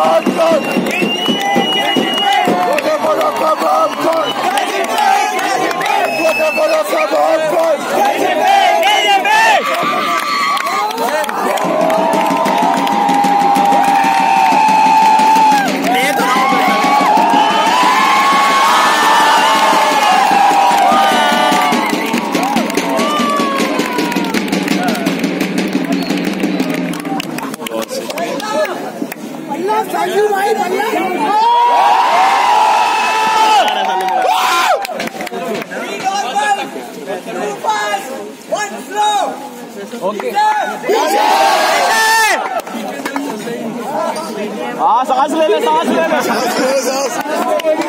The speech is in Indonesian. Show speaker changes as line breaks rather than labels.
Deutschland! भैया सही भाई भैया ओके हाँ सांस ले ले सांस ले ले